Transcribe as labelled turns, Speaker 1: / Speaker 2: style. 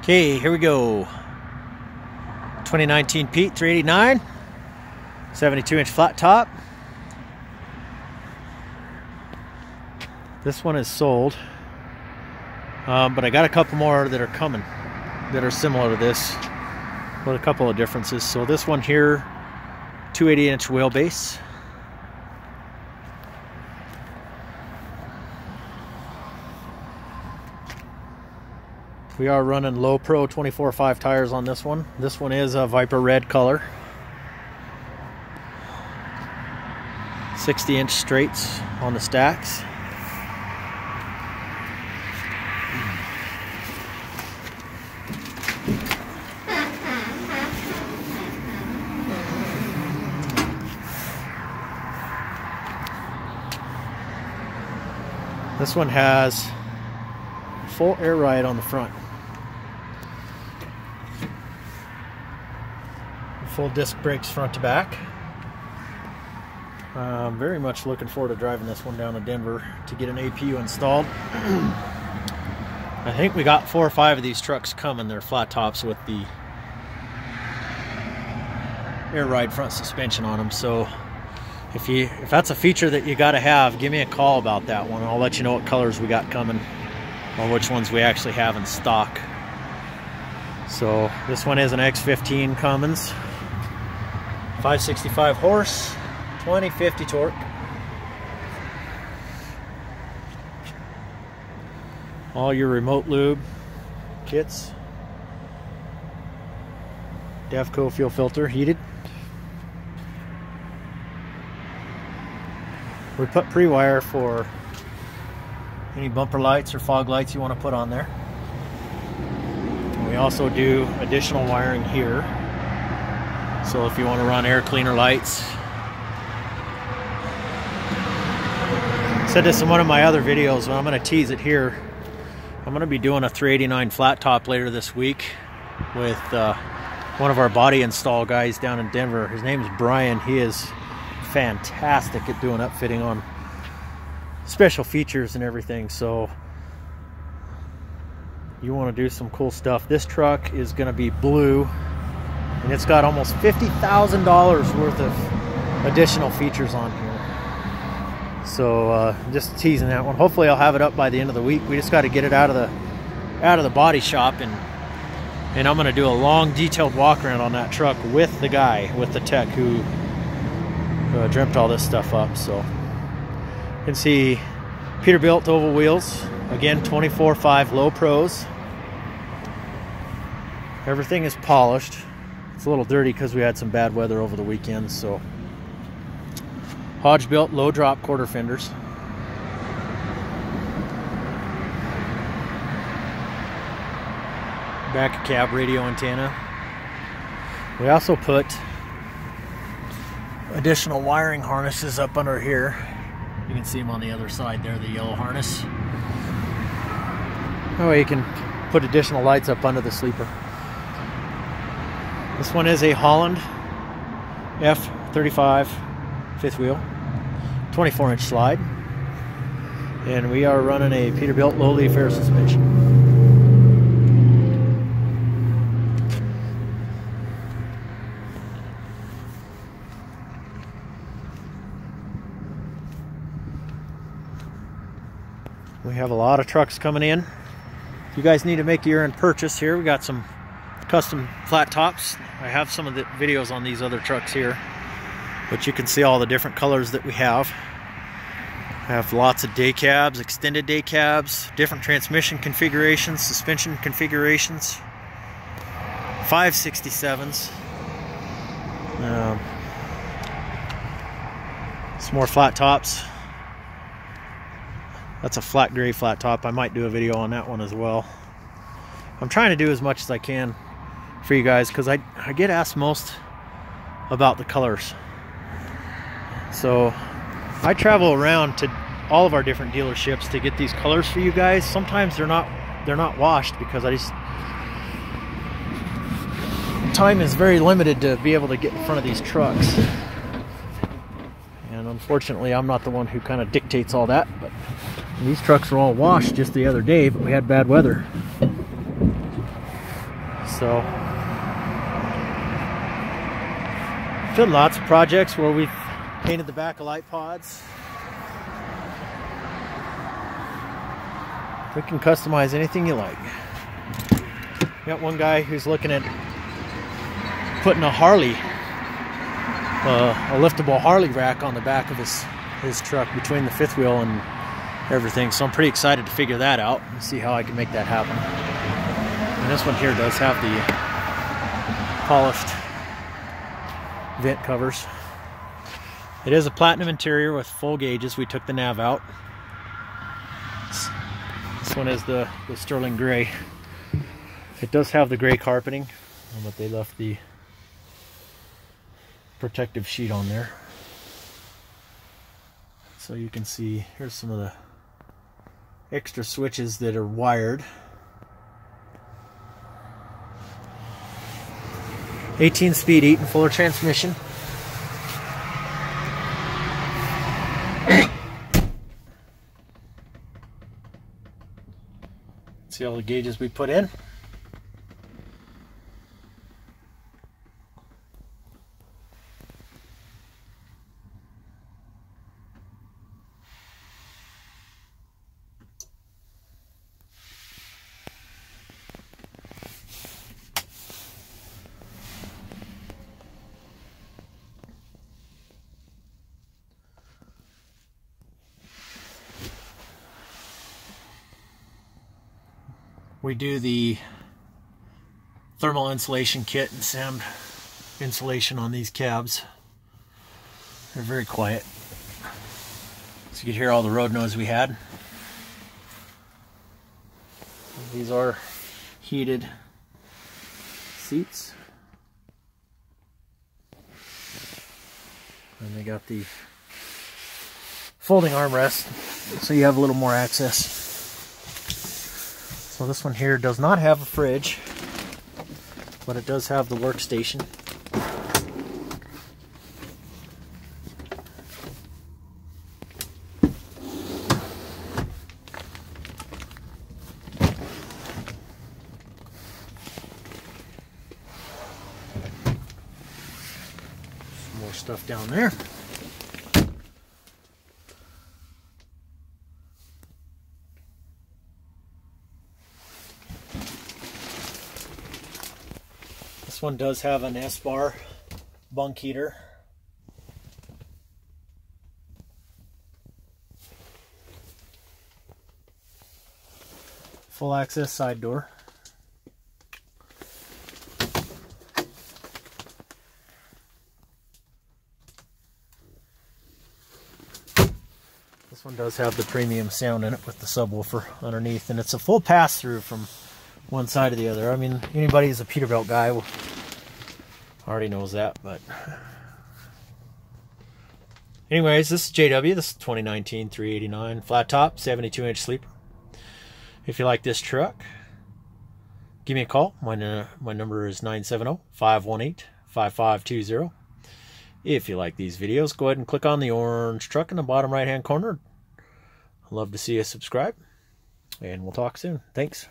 Speaker 1: Okay, here we go. 2019 Pete 389, 72 inch flat top. This one is sold, um, but I got a couple more that are coming that are similar to this with a couple of differences. So this one here, 280 inch wheelbase. We are running low pro 24-5 tires on this one. This one is a Viper red color. 60 inch straights on the stacks. This one has full air ride on the front. Full disc brakes front to back. I'm very much looking forward to driving this one down to Denver to get an APU installed. I think we got four or five of these trucks coming. They're flat tops with the air ride front suspension on them. So if you if that's a feature that you got to have, give me a call about that one. I'll let you know what colors we got coming or which ones we actually have in stock. So this one is an X15 Cummins 565 horse, 2050 torque. All your remote lube kits. Davco fuel filter heated. We put pre-wire for any bumper lights or fog lights you want to put on there. We also do additional wiring here so if you want to run air cleaner lights. said this in one of my other videos, but I'm going to tease it here. I'm going to be doing a 389 flat top later this week with uh, one of our body install guys down in Denver. His name is Brian. He is fantastic at doing upfitting on special features and everything. So you want to do some cool stuff. This truck is going to be blue and it's got almost $50,000 worth of additional features on here. So uh, just teasing that one. Hopefully I'll have it up by the end of the week. We just got to get it out of the out of the body shop and and I'm going to do a long detailed walk around on that truck with the guy, with the tech who uh, dreamt all this stuff up. So you can see Peterbilt oval wheels, again 24-5 low pros. Everything is polished. It's a little dirty because we had some bad weather over the weekend, so. Hogebuilt low drop quarter fenders. Back cab radio antenna. We also put additional wiring harnesses up under here. You can see them on the other side there, the yellow harness. That way you can put additional lights up under the sleeper. This one is a Holland F35 fifth wheel, 24 inch slide. And we are running a Peterbilt low leaf air suspension. We have a lot of trucks coming in. If you guys need to make your own purchase here, we got some custom flat tops. I have some of the videos on these other trucks here, but you can see all the different colors that we have. I have lots of day cabs, extended day cabs, different transmission configurations, suspension configurations, 567s. Um, some more flat tops. That's a flat gray flat top. I might do a video on that one as well. I'm trying to do as much as I can for you guys because I, I get asked most about the colors. So I travel around to all of our different dealerships to get these colors for you guys. Sometimes they're not they're not washed because I just time is very limited to be able to get in front of these trucks. And unfortunately, I'm not the one who kind of dictates all that, but these trucks were all washed just the other day, but we had bad weather. So, done lots of projects where we've painted the back of light pods. We can customize anything you like. Got one guy who's looking at putting a Harley, uh, a liftable Harley rack on the back of his his truck between the fifth wheel and everything. So I'm pretty excited to figure that out and see how I can make that happen. And this one here does have the polished vent covers. It is a platinum interior with full gauges. We took the nav out. This one is the, the sterling gray. It does have the gray carpeting, but they left the protective sheet on there. So you can see, here's some of the extra switches that are wired. 18 speed Eaton Fuller transmission. See all the gauges we put in. We do the thermal insulation kit and SEM insulation on these cabs. They're very quiet. So you can hear all the road noise we had. These are heated seats. And they got the folding armrest so you have a little more access. So this one here does not have a fridge, but it does have the workstation. Some more stuff down there. This one does have an Espar bunk heater. Full access side door. This one does have the premium sound in it with the subwoofer underneath and it's a full pass-through from one side or the other. I mean, anybody who's a Peterbilt guy already knows that, but anyways, this is JW. This is 2019 389 flat top, 72 inch sleeper. If you like this truck, give me a call. My, uh, my number is 970 518 5520. If you like these videos, go ahead and click on the orange truck in the bottom right hand corner. I'd love to see you subscribe, and we'll talk soon. Thanks.